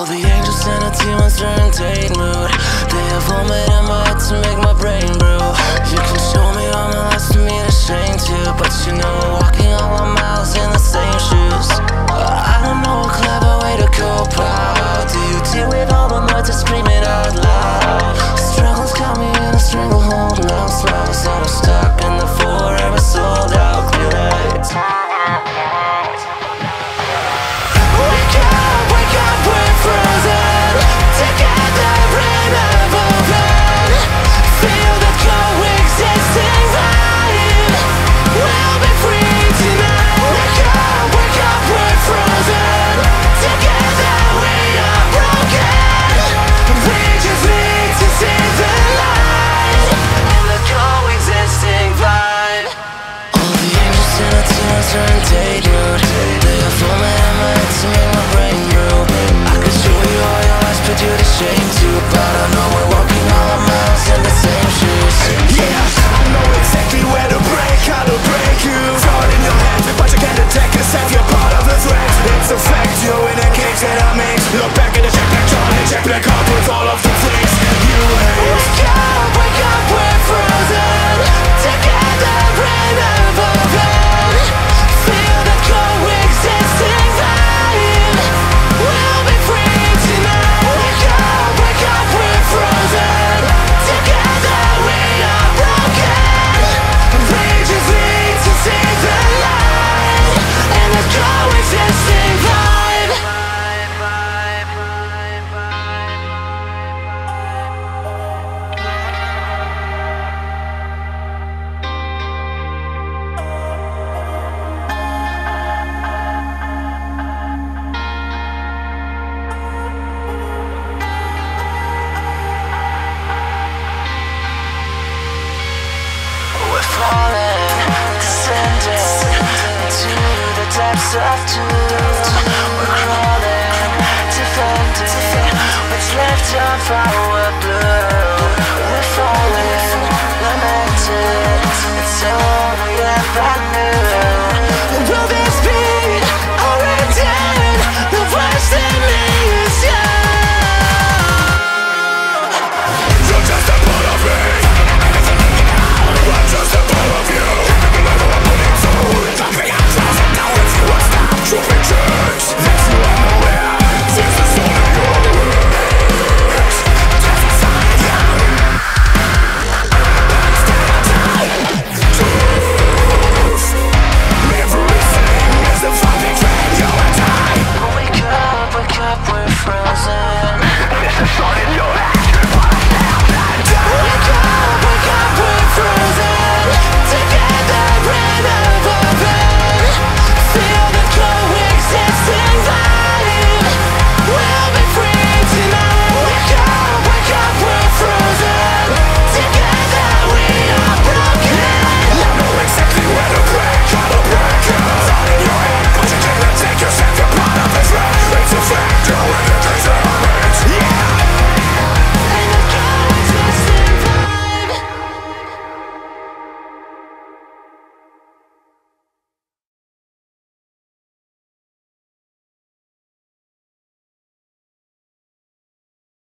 All the angels and demons team on certain mood They have all made my heart to make my brain brew You can show us two We're crawling, defending What's left of our blue. We're falling, It's knew.